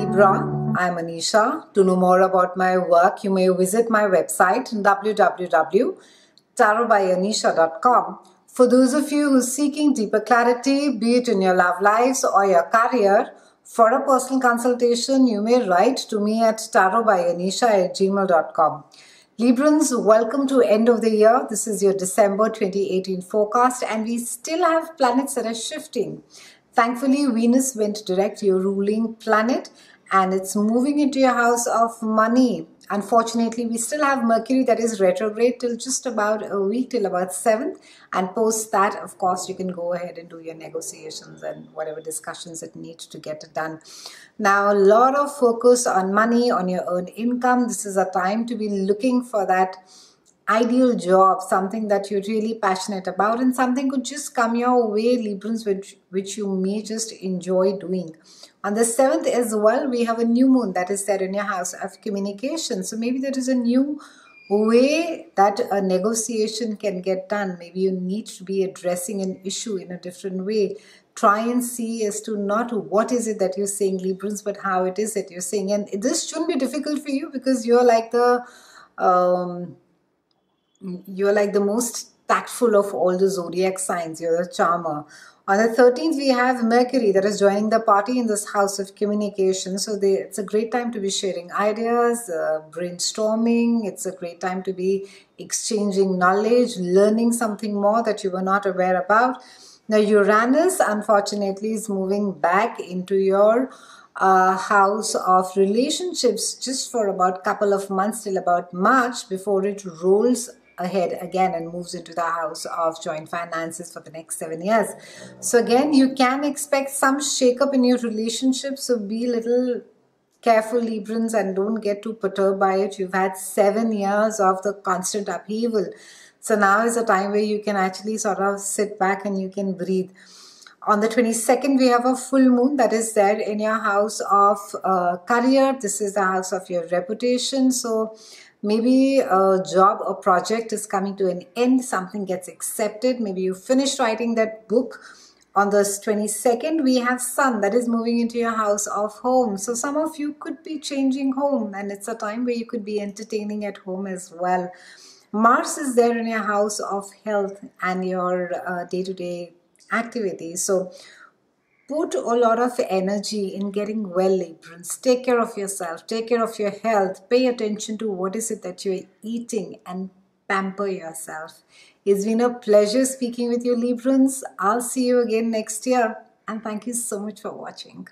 Libra. I'm Anisha. To know more about my work, you may visit my website www.tarotbyanisha.com. For those of you who are seeking deeper clarity, be it in your love lives or your career, for a personal consultation, you may write to me at tarotbyanisha at gmail.com. Librans, welcome to end of the year. This is your December 2018 forecast and we still have planets that are shifting. Thankfully, Venus went direct, your ruling planet, and it's moving into your house of money. Unfortunately, we still have Mercury that is retrograde till just about a week, till about 7th. And post that, of course, you can go ahead and do your negotiations and whatever discussions that need to get done. Now, a lot of focus on money, on your own income. This is a time to be looking for that ideal job, something that you're really passionate about, and something could just come your way, Librans, which, which you may just enjoy doing. On the 7th as well, we have a new moon that is set in your house of communication. So maybe there is a new way that a negotiation can get done. Maybe you need to be addressing an issue in a different way. Try and see as to not what is it that you're saying, Librans, but how it is that you're saying. And this shouldn't be difficult for you because you're like the... Um, you're like the most tactful of all the zodiac signs. You're the charmer. On the 13th, we have Mercury that is joining the party in this house of communication. So they, it's a great time to be sharing ideas, uh, brainstorming. It's a great time to be exchanging knowledge, learning something more that you were not aware about. Now, Uranus, unfortunately, is moving back into your uh, house of relationships just for about a couple of months till about March before it rolls ahead again and moves into the house of joint finances for the next seven years. So again, you can expect some shakeup in your relationship. So be little careful Librans and don't get too perturbed by it. You've had seven years of the constant upheaval. So now is a time where you can actually sort of sit back and you can breathe. On the 22nd, we have a full moon that is there in your house of uh, career. This is the house of your reputation. So maybe a job or project is coming to an end. Something gets accepted. Maybe you finished writing that book. On the 22nd we have sun that is moving into your house of home. So some of you could be changing home and it's a time where you could be entertaining at home as well. Mars is there in your house of health and your uh, day-to-day -day activities so put a lot of energy in getting well, Librans. Take care of yourself, take care of your health, pay attention to what is it that you're eating and pamper yourself. It's been a pleasure speaking with you, Librans. I'll see you again next year and thank you so much for watching.